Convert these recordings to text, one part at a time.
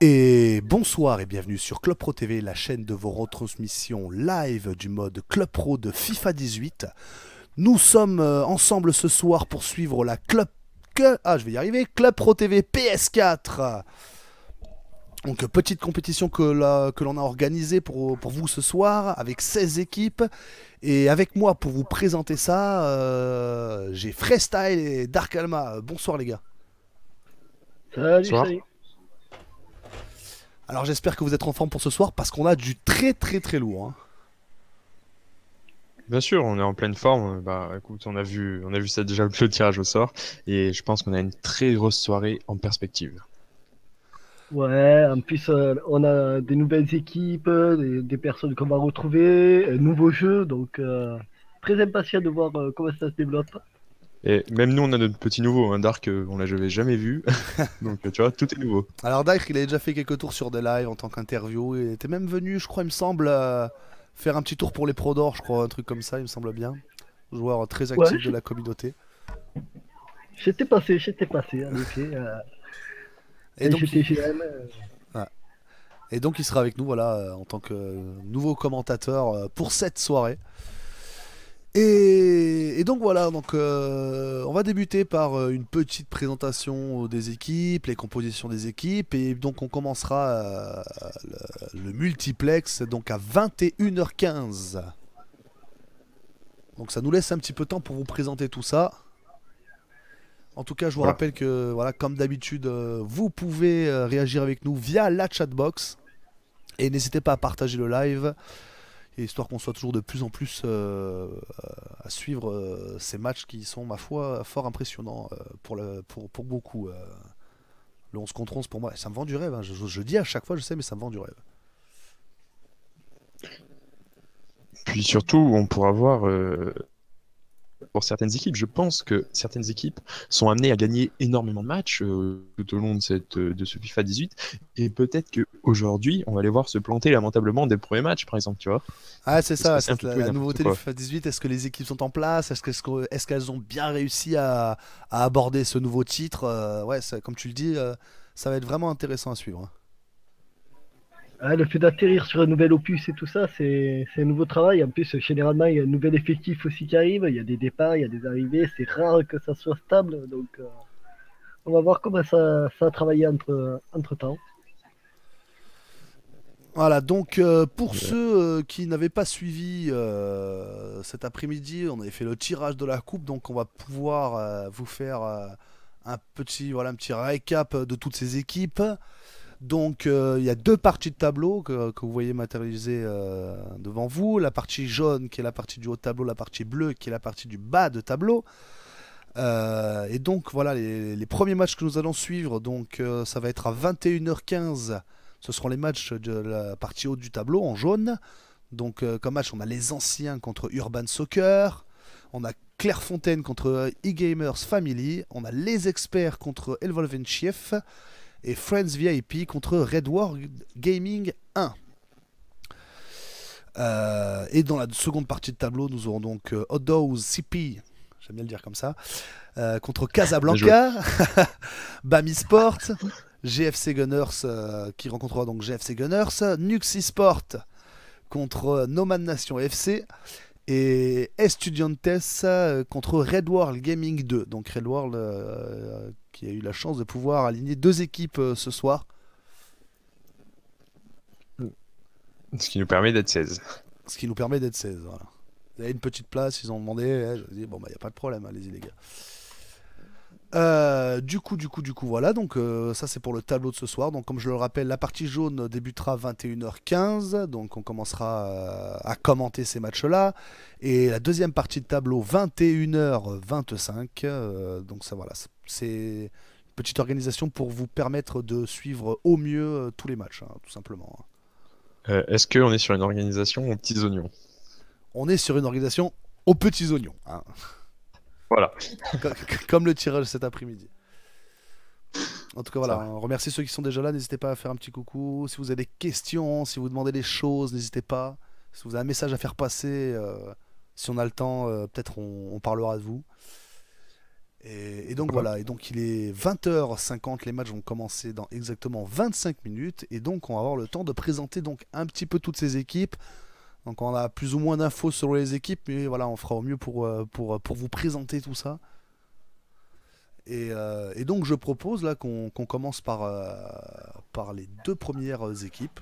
Et bonsoir et bienvenue sur Club Pro TV, la chaîne de vos retransmissions live du mode Club Pro de FIFA 18. Nous sommes euh, ensemble ce soir pour suivre la Club ah je vais y arriver Club Pro TV PS4. Donc petite compétition que l'on a organisée pour, pour, vous ce soir avec 16 équipes. Et avec moi pour vous présenter ça, euh, j'ai Freestyle et Dark Alma. Bonsoir les gars. Salut, salut. Alors j'espère que vous êtes en forme pour ce soir parce qu'on a du très très très lourd. Hein. Bien sûr, on est en pleine forme. Bah écoute, on a vu, on a vu ça déjà le tirage au sort et je pense qu'on a une très grosse soirée en perspective. Ouais, en plus euh, on a des nouvelles équipes, des, personnes qu'on va retrouver, un nouveau jeu, donc euh, très impatient de voir euh, comment ça se développe. Et même nous, on a notre petit nouveau, un Dark, euh, on l'a jamais vu. Donc, tu vois, tout est nouveau. Alors, Dark, il a déjà fait quelques tours sur des lives en tant qu'interview. Il était même venu, je crois, il me semble, euh, faire un petit tour pour les pros d'or, je crois, un truc comme ça, il me semble bien. Joueur très actif de la communauté. J'étais passé, j'étais passé, en effet. Euh, et, donc, et donc, il sera avec nous, voilà, en tant que nouveau commentateur pour cette soirée. Et, donc voilà, donc euh, on va débuter par euh, une petite présentation des équipes, les compositions des équipes, et donc on commencera euh, le, multiplex donc à 21h15. Donc ça nous laisse un petit peu de temps pour vous présenter tout ça. En tout cas, je vous rappelle que voilà, comme d'habitude, vous pouvez réagir avec nous via la chatbox et n'hésitez pas à partager le live histoire qu'on soit toujours de plus en plus euh, à suivre euh, ces matchs qui sont, ma foi, fort impressionnants euh, pour, le, pour, pour beaucoup. le 11 contre 11, pour moi, ça me vend du rêve. Hein. Je, dis à chaque fois, je sais, mais ça me vend du rêve. Puis surtout, on pourra voir pour certaines équipes. Je pense que certaines équipes sont amenées à gagner énormément de matchs euh, tout au long de, cette, euh, de ce FIFA 18. Et peut-être qu'aujourd'hui, on va les voir se planter lamentablement des premiers matchs, par exemple, tu vois. Ah, c'est ça, c'est la, nouveauté du FIFA 18. Est-ce que les équipes sont en place? Est-ce qu'elles ont bien réussi à, aborder ce nouveau titre? Euh, Ouais, comme tu le dis, ça va être vraiment intéressant à suivre. Hein. Ah, le fait d'atterrir sur un nouvel opus et tout ça, c'est un nouveau travail. En plus, généralement, il y a un nouvel effectif aussi qui arrive. Il y a des départs, il y a des arrivées. C'est rare que ça soit stable. Donc, euh, on va voir comment ça, ça a travaillé entre, entre temps. Voilà, donc euh, pour ceux euh, qui n'avaient pas suivi cet après-midi, on avait fait le tirage de la coupe, donc on va pouvoir vous faire un petit voilà un petit récap de toutes ces équipes. Donc euh, il y a deux parties de tableau que, vous voyez matérialiser euh, devant vous. La partie jaune qui est la partie du haut de tableau, la partie bleue qui est la partie du bas de tableau. Euh, et donc voilà les, premiers matchs que nous allons suivre. Donc ça va être à 21h15. Ce seront les matchs de la partie haute du tableau en jaune. Donc comme match on a les anciens contre Urban Soccer. On a Clairefontaine contre e-Gamers Family. On a les experts contre Elvolven Chief et Friends VIP contre Red War Gaming 1. Euh, et dans la seconde partie de tableau, nous aurons donc euh, CP, j'aime bien le dire comme ça, euh, contre Casablanca, Bami Sport, GFC Gunners qui rencontrera donc GFC Gunners, Nuxi Sport contre Nomad Nation FC et Estudiantes contre Red World Gaming 2. Donc Red World qui a eu la chance de pouvoir aligner deux équipes euh, ce soir. Ce qui nous permet d'être 16. Ce qui nous permet d'être 16, voilà. Il y a une petite place, ils ont demandé. Eh, je dis, bon, bah, il n'y a pas de problème, allez-y, les gars. Euh, du coup, du coup, du coup, voilà. Donc, euh, ça, c'est pour le tableau de ce soir. Donc, comme je le rappelle, la partie jaune débutera 21h15. Donc, on commencera à commenter ces matchs-là. Et la deuxième partie de tableau, 21h25. donc, ça, voilà. C'est une petite organisation pour vous permettre de suivre au mieux euh, tous les matchs, hein, tout simplement. Hein. Euh, est-ce qu'on est sur une organisation aux petits oignons? On est sur une organisation aux petits oignons. Hein. Voilà. Comme le tirage cet après-midi. En tout cas, voilà, on remercie ceux qui sont déjà là. N'hésitez pas à faire un petit coucou. Si vous avez des questions, si vous demandez des choses, n'hésitez pas. Si vous avez un message à faire passer, euh, si on a le temps, peut-être on, parlera de vous. Et, et donc voilà, et donc il est 20h50, les matchs vont commencer dans exactement 25 minutes, et donc on va avoir le temps de présenter donc un petit peu toutes ces équipes. Donc on a plus ou moins d'infos sur les équipes, mais voilà, on fera au mieux pour, euh, pour, pour vous présenter tout ça. Et, euh, et donc je propose là qu'on qu'on commence par, euh, par les deux premières équipes.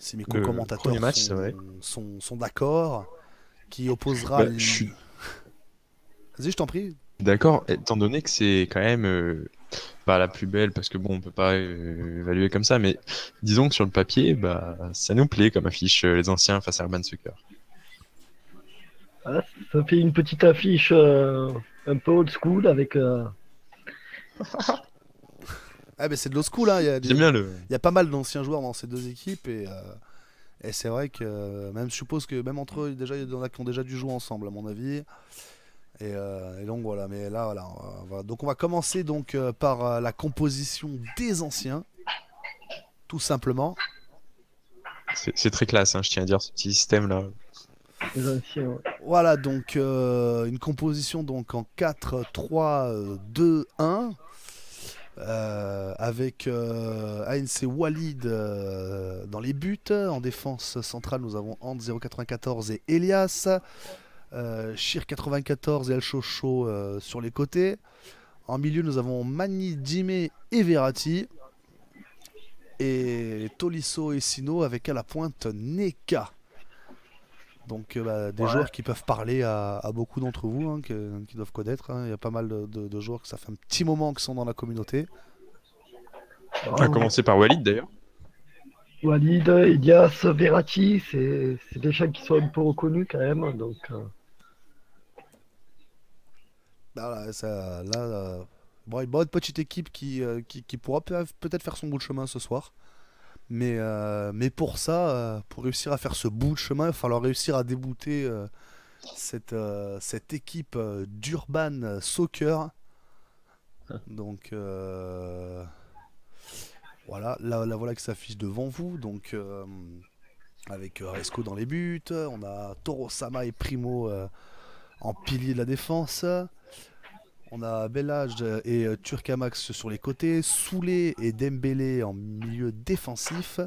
Si mes co-commentateurs sont, sont, sont d'accord, qui opposera... Bah, les- Vas-y, je t'en prie. d'accord, étant donné que c'est quand même euh, pas la plus belle, parce que bon, on peut pas euh, évaluer comme ça, mais disons que sur le papier, bah, ça nous plaît comme affiche euh, les anciens face à Urban Soccer. Voilà, ça fait une petite affiche euh, un peu old school avec. euh, Ah, ben c'est de l'old school, hein. il y a des- J'aime bien le. Il y a pas mal d'anciens joueurs dans ces deux équipes et, euh, et c'est vrai que même je suppose que même entre eux déjà il y en a qui ont déjà dû jouer ensemble à mon avis. Et, euh, et donc voilà, mais là voilà, on va- donc on va commencer donc euh, par euh, la composition des anciens, tout simplement. C'est très classe, hein, je tiens à dire, ce petit les anciens. ouais. Voilà donc euh, une composition donc en 4 3 euh, 2 1 euh, avec euh, ANC Walid euh, dans les buts. En défense centrale, nous avons Ant 094 et Elias. Euh, Shir 94 et El Chocho euh, sur les côtés. En milieu, nous avons Mani, Dime et Verratti. Et Tolisso et Sino avec à la pointe Neka. Donc euh, bah, des Ouais. joueurs qui peuvent parler à, à beaucoup d'entre vous, hein, que- qui doivent connaître. hein. Il y a pas mal de, de- de joueurs que ça fait un petit moment qu'ils sont dans la communauté. À commencer par Walid d'ailleurs. Walid, Elias, Verratti, c'est c'est des gens qui sont un peu reconnus quand même. Donc, euh, Voilà, ça, là, bon, une bonne petite équipe qui, euh, qui, qui pourra peut- peut-être faire son bout de chemin ce soir. Mais, euh, mais pour ça, euh, pour réussir à faire ce bout de chemin, il va falloir réussir à débouter euh, cette, cette équipe d'Urban Soccer. Donc voilà, là, là, voilà qui s'affiche devant vous. Donc avec Resco dans les buts, on a Toro Sama et Primo en pilier de la défense. On a Bellage et euh, Turkamax sur les côtés, Soulé et Dembélé en milieu défensif.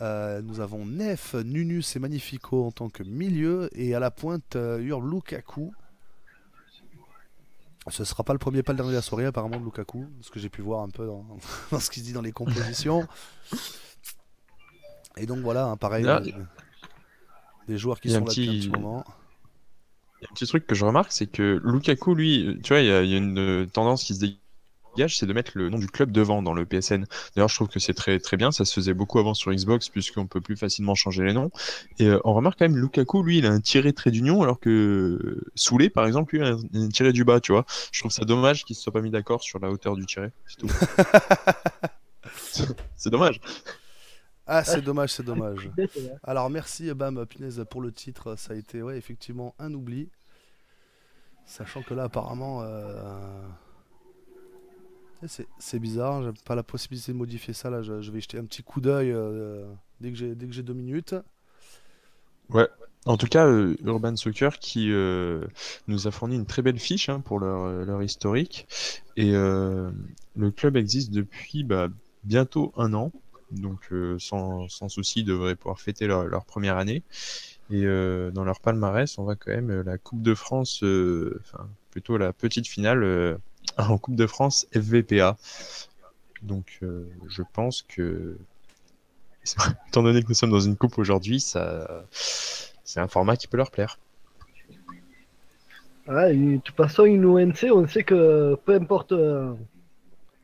Euh, nous avons Nef, Nunus et Magnifico en tant que milieu. Et à la pointe, euh, Ur Lukaku. Ce sera pas le premier pas le dernier de la soirée apparemment de Lukaku, ce que j'ai pu voir un peu dans, dans ce qu'il dit dans les compositions. Et donc voilà, hein, pareil, Là, euh, des joueurs qui sont là depuis un petit moment. Il y a un petit truc que je remarque, c'est que Lukaku, lui, tu vois, il y a, il y a une euh, tendance qui se dégage, c'est de mettre le nom du club devant dans le PSN. D'ailleurs, je trouve que c'est très très bien, ça se faisait beaucoup avant sur Xbox, puisqu'on peut plus facilement changer les noms. Et euh, on remarque quand même, Lukaku, lui, il a un tiré trait d'union, alors que Soulé, par exemple, lui, a un, un tiré du bas, tu vois. Je trouve ça dommage qu'ils se soient pas mis d'accord sur la hauteur du tiré, c'est tout. c'est dommage. Ah, c'est dommage, c'est dommage. ouais. Alors merci Bam Punaise pour le titre, ça a été ouais, effectivement un oubli. Sachant que là apparemment euh, c'est bizarre, j'ai pas la possibilité de modifier ça là, je, vais jeter un petit coup d'œil euh, dès que j'ai deux minutes. En tout cas, euh, Urban Soccer qui nous a fourni une très belle fiche hein, pour leur, historique. Et le club existe depuis bah, bientôt un an. Donc euh, sans, sans souci, devraient pouvoir fêter leur, leur première année. Et euh, dans leur palmarès, on voit quand même euh, la Coupe de France, enfin plutôt la petite finale en Coupe de France FVPA. Donc je pense que, étant donné que nous sommes dans une coupe aujourd'hui, ça, c'est un format qui peut leur plaire. Et de toute façon, une ONC, on sait que peu importe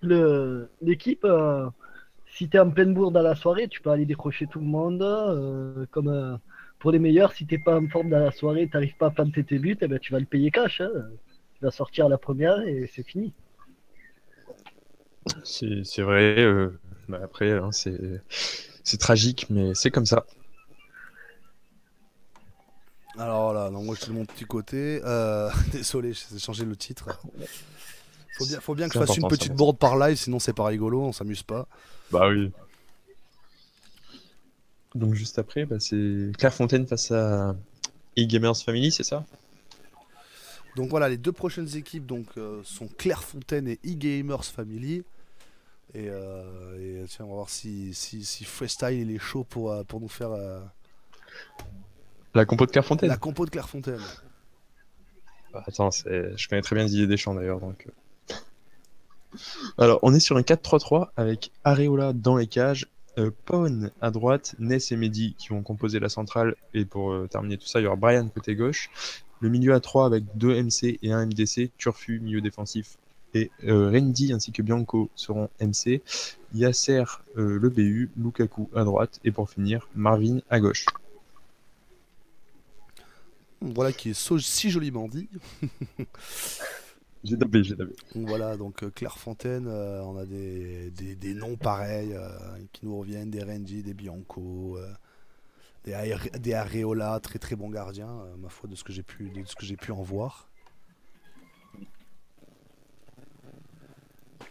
l'équipe, si tu es en pleine bourre dans la soirée, tu peux aller décrocher tout le monde. euh, comme euh, pour les meilleurs, si t'es pas en forme dans la soirée, t'arrives pas à planter tes buts, eh ben, tu vas le payer cash. hein. Tu vas sortir à la première et c'est fini. C'est vrai. euh, bah après, hein, c'est tragique, mais c'est comme ça. Alors là, donc moi je suis de mon petit côté. Euh, désolé, j'ai changé le titre. Faut bien, faut bien que je fasse une petite ça. board par live, sinon c'est pas rigolo, on s'amuse pas. Bah oui. Donc juste après, bah, c'est Clairefontaine face à e-Gamers Family, c'est ça? Donc voilà, les deux prochaines équipes donc, euh, sont Clairefontaine et e-Gamers Family. Et, euh, et tiens, on va voir si, si, si Freestyle il est chaud pour, euh, pour nous faire euh, La compo de Clairefontaine la compo de Clairefontaine. Ah, Attends, je connais très bien Didier Deschamps d'ailleurs. Donc... Alors, on est sur un 4-3-3 avec Areola dans les cages, euh, Pone à droite, Ness et Mehdi qui vont composer la centrale. Et pour euh, terminer tout ça, il y aura Brian côté gauche. Le milieu à 3 avec deux MC et un MDC, Turfu, milieu défensif. Et euh, ainsi que Bianco seront MC. Yasser, euh, le BU, Lukaku à droite. Et pour finir, Marvin à gauche. Voilà qui est si joliment dit. J'ai tapé, j'ai tapé. Donc voilà, donc euh, Clairefontaine, euh, on a des, des, des noms pareils euh, qui nous reviennent, des Renji, des Bianco, euh, des, Areola, très très bons gardiens, ma foi, de ce que j'ai pu, de ce que j'ai pu en voir.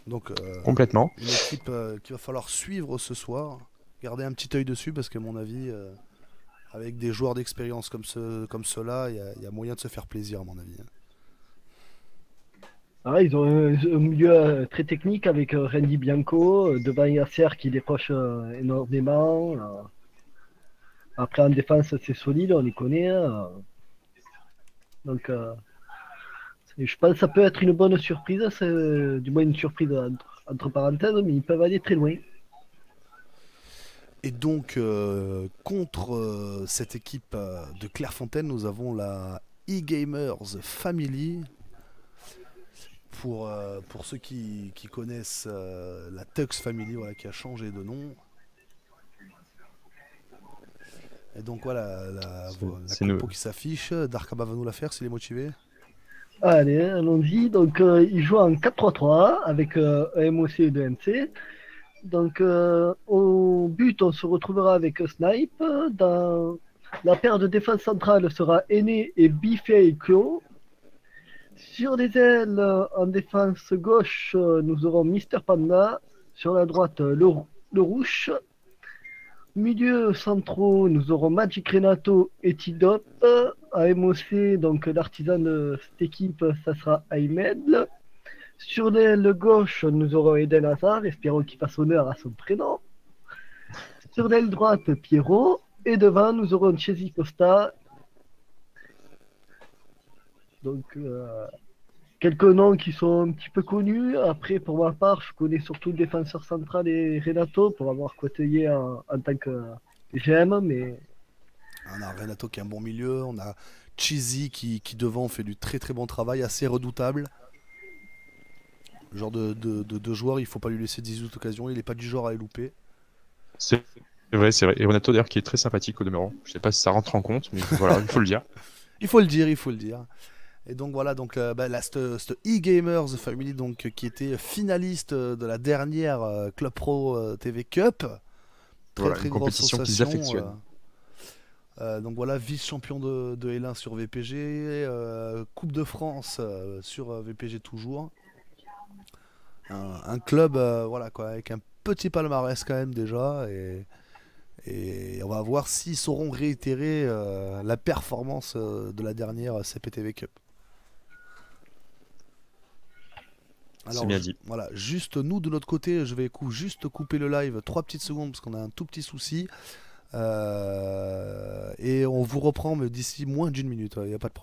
Donc euh, Complètement. une équipe qu'il va falloir suivre ce soir, garder un petit œil dessus parce qu'à mon avis, avec des joueurs d'expérience comme, ce, comme ceux-là, il y, a- il y a moyen de se faire plaisir à mon avis. hein. Ah, ils ont un, milieu euh, très technique avec euh, Randy Bianco, euh, devant Yasser qui décroche énormément. Après en défense c'est solide, on les connaît. euh. Donc je pense que ça peut être une bonne surprise, du moins une surprise entre, entre parenthèses, mais ils peuvent aller très loin. Et donc, contre cette équipe de Clairefontaine, nous avons la e-Gamers Family. Pour, euh, pour ceux qui, qui connaissent euh, la Tux Family, voilà, qui a changé de nom. Et donc voilà, la, la compo qui s'affiche. Darkaba va nous la faire s'il est motivé. Allez, allons-y. Donc, euh, il joue en 4-3-3 avec euh, un MOC et deux MC. Donc, euh, au but, on se retrouvera avec Snipe. Dans la paire de défense centrale sera Aîné et Biffé et Clo. Sur les ailes, en défense gauche, nous aurons Mister Panda. Sur la droite, le, le Rouge. Milieu centraux, nous aurons Magic Renato et Tidop. À MOC, donc l'artisan de cette équipe, ça sera Ahmed. Sur l'aile gauche, nous aurons Eden Hazard, espérons qu'il fasse honneur à son prénom. Sur l'aile droite, Pierrot. Et devant, nous aurons Chesy Costa. Donc, euh, quelques noms qui sont un petit peu connus. Après, pour ma part, je connais surtout le défenseur central et Renato pour avoir côtoyé en, en tant que GM, mais On a Renato qui est un bon milieu. On a Cheesy qui, qui devant fait du très très bon travail, assez redoutable. Le genre de, de, de- de joueur, il faut pas lui laisser 18 occasions. Il n'est pas du genre à les louper. C'est vrai, c'est vrai. Et Renato d'ailleurs qui est très sympathique au demeurant. Je sais pas si ça rentre en compte, mais voilà, il faut le dire. Il faut le dire, il faut le dire. Et donc voilà, donc euh, bah, e-Gamers Family donc, euh, qui était finaliste euh, de la dernière euh, Club Pro TV Cup. Très Voilà, très une grosse compétition sensation, donc voilà, vice-champion de, de L1 sur VPG, Coupe de France sur VPG toujours. Un, un club voilà quoi, avec un petit palmarès quand même déjà. Et, et on va voir s'ils sauront réitérer euh, la performance euh, de la dernière CPTV Cup. C'est bien dit. Voilà, juste nous de notre côté, je vais juste couper le live 3 petites secondes parce qu'on a un tout petit souci. Euh, et on vous reprend d'ici moins d'une minute, il n'y a pas de problème.